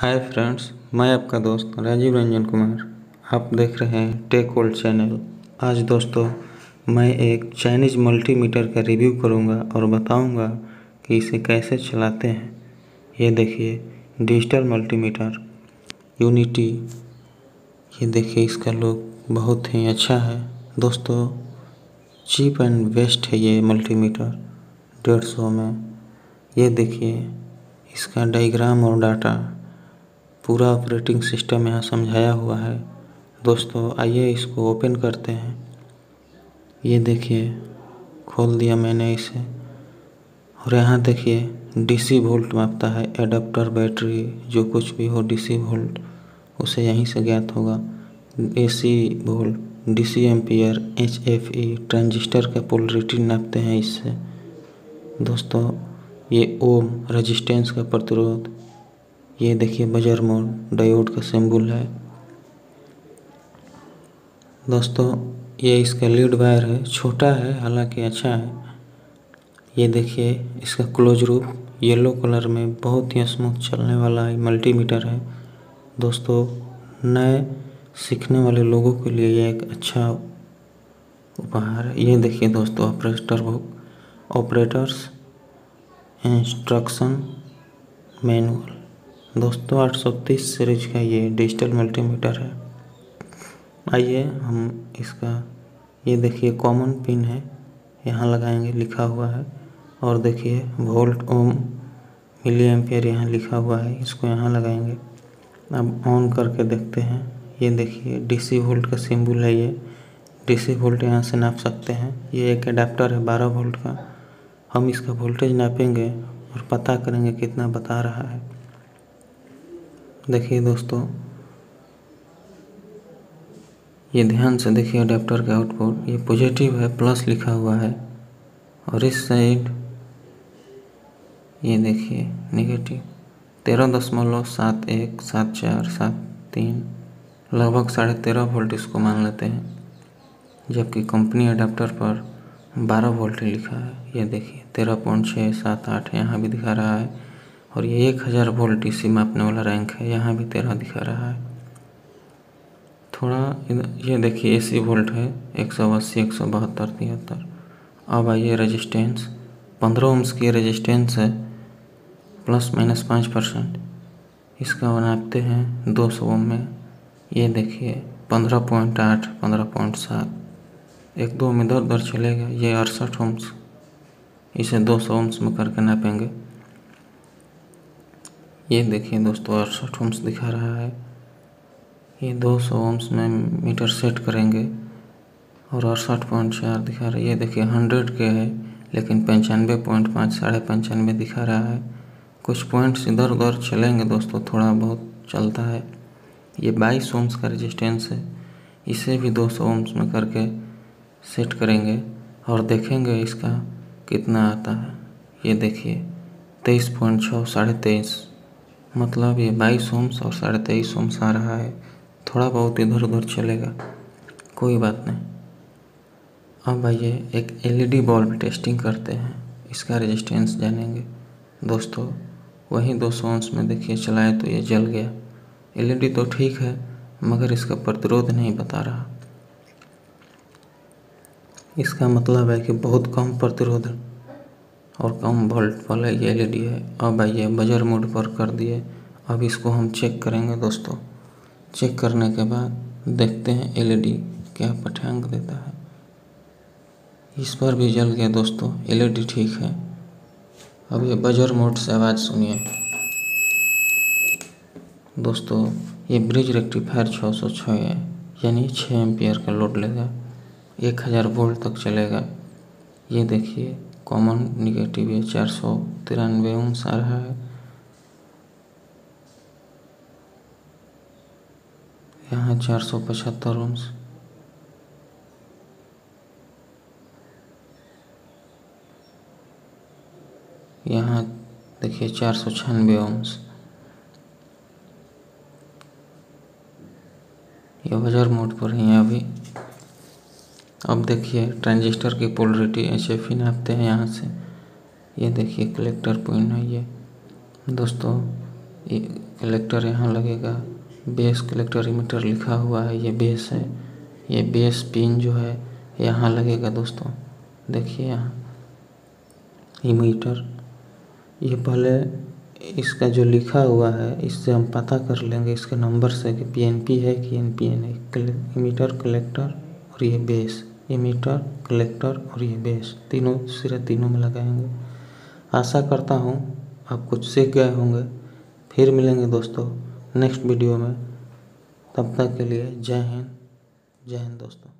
Hi friends, मैं आपका दोस्त राजीव रंजन कुमार। आप देख रहे हैं टेक ओल्ड चैनल। आज दोस्तों, मैं एक चाइनीज़ मल्टीमीटर का रिव्यू करूँगा और बताऊँगा कि इसे कैसे चलाते हैं। ये देखिए, डिजिटल मल्टीमीटर। यूनिटी। ये देखिए, इसका लुक बहुत ही अच्छा है। दोस्तों, चीप एंड बेस्ट है ये मल्टीमीटर, डेढ़ सौ में। ये देखिए, इसका डायग्राम और डाटा। पूरा ऑपरेटिंग सिस्टम यहाँ समझाया हुआ है। दोस्तों, आइए इसको ओपन करते हैं। ये देखिए, खोल दिया मैंने इसे। और यहाँ देखिए डीसी वोल्ट मापता है एडाप्टर बैटरी जो कुछ भी हो डीसी वोल्ट उसे यहीं से ज्ञात होगा। AC volt DC ampere H F E transistor का पोलरिटी नापते हैं इससे। दोस्तों, ये ओम रेजिस्टेंस का प्रतिरोध ये देखिए बजर मोड, डायोड का सिंबल है। दोस्तों, ये इसका लीड वायर है, छोटा है, हालाँकि अच्छा है। ये देखिए, इसका क्लोज रूप येलो कलर में बहुत ही स्मूथ चलने वाला है मल्टीमीटर है। दोस्तों, नए सीखने वाले लोगों के लिए ये एक अच्छा उपहार है। ये देखिए दोस्तों, operator book, operators, instruction, manual. दोस्तों, आठ सौ तीस सीरीज़ का ये डिजिटल मल्टीमीटर है। आइए हम इसका, ये देखिए कॉमन पिन है। यहाँ लगाएँगे, लिखा हुआ है। और देखिए वोल्ट ओम मिली एम्पियर यहाँ लिखा हुआ है। इसको यहाँ लगाएँगे। अब ऑन करके देखते हैं। ये देखिए डीसी वोल्ट का सिंबल है ये। डीसी वोल्ट यहाँ से नाप सकते हैं। ये एक एडाप्टर है, बारह वोल्ट का। हम इसका वोल्टेज नापेंगे और पता करेंगे कितना बता रहा है। देखिए दोस्तों, ये ध्यान से देखिए अडेप्टर का आउटपुट ये पॉजिटिव है प्लस लिखा हुआ है। और इस साइड ये देखिए नेगेटिव तेरह दशमलव सात एक, सात चार, सात तीन, लगभग साढ़े तेरह वोल्ट इसको मान लेते हैं। जबकि कंपनी अडेप्टर पर बारह वोल्ट लिखा है। ये देखिए, तेरह पॉइंट छः सात आठ यहाँ भी दिखा रहा है। और ये एक हज़ार वोल्ट इसी मापने वाला रैंक है। यहाँ भी तेरह दिखा रहा है। थोड़ा ये देखिए, एसी वोल्ट है, एक सौ अस्सी, एक सौ बहत्तर, तिहत्तर। अब आइए रेजिस्टेंस पंद्रह ओम्स की रेजिस्टेंस है प्लस माइनस पाँच परसेंट इसका बनाते हैं दो सौ ओम में। ये देखिए, पंद्रह पॉइंट आठ, पंद्रह पॉइंट सात। एक दो में इधर उधर चलेगा, ये अड़सठ ओम्स इसे दो सौ ओम्स में करके नापेंगे। ये देखिए दोस्तों अड़सठ ओम्स दिखा रहा है। ये दो सौ ओम्स में मीटर सेट करेंगे और अड़सठ पॉइंट चार दिखा रहा है। ये देखिए हंड्रेड के है, लेकिन पंचानवे पॉइंट पाँच, साढ़े पंचानवे दिखा रहा है। कुछ पॉइंट्स इधर उधर चलेंगे दोस्तों, थोड़ा बहुत चलता है। ये बाईस ओम्स का रेजिस्टेंस है। इसे भी दो सौ ओम्स में करके सेट करेंगे और देखेंगे इसका कितना आता है। ये देखिए, तेईस पॉइंट छः साढ़े तेईस। मतलब ये बाईस ओम्स और साढ़े तेईस ओम्स आ रहा है। थोड़ा बहुत इधर उधर चलेगा, कोई बात नहीं। अब आइए एक एलईडी बल्ब टेस्टिंग करते हैं, इसका रेजिस्टेंस जानेंगे। दोस्तों, वहीं दो सौ ओम्स में देखिए, चलाए तो ये जल गया। एलईडी तो ठीक है, मगर इसका प्रतिरोध नहीं बता रहा। इसका मतलब है कि बहुत कम प्रतिरोध और कम वोल्ट वाला ये एलईडी है अब आइए बजर मोड पर कर दिए। अब इसको हम चेक करेंगे दोस्तों। चेक करने के बाद देखते हैं एलईडी क्या पठांग देता है। इस पर भी जल गया दोस्तों। एलईडी ठीक है। अब ये बजर मोड से आवाज़ सुनिए। दोस्तों, ये ब्रिज रेक्टिफायर छः सौ छः है। यानी छः एम्पियर का लोड लेगा। एक हज़ार वोल्ट तक चलेगा। ये देखिए कॉमन निगेटिव है, चार सौ तिरानवे ओम्स आ रहा है। यहाँ चार सौ पचहत्तर ओम्स। यहाँ देखिए चार सौ छियानवे ओम्स। ये बजर मोड पर है अभी। अब देखिए, ट्रांजिस्टर की पोलरिटी एच एफ़ नापते हैं यहाँ से। ये देखिए, कलेक्टर पॉइंट है ये। दोस्तों, ये कलेक्टर यहाँ लगेगा। बेस कलेक्टर मीटर लिखा हुआ है, ये बेस है। ये बेस पिन जो है, यहाँ लगेगा दोस्तों। देखिए यहाँ मीटर ये पहले इसका जो लिखा हुआ है, इससे हम पता कर लेंगे इसके नंबर से कि पीएनपी है कि एन एनपीएन है। Emitter collector. और ये बेस मीटर कलेक्टर और ये बेस तीनों सिरे तीनों में लगाएँगे आशा करता हूँ आप कुछ सीख गए होंगे। फिर मिलेंगे दोस्तों नेक्स्ट वीडियो में। तब तक के लिए जय हिंद जय हिंद दोस्तों।